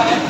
Yeah.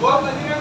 Boa, Padrinho!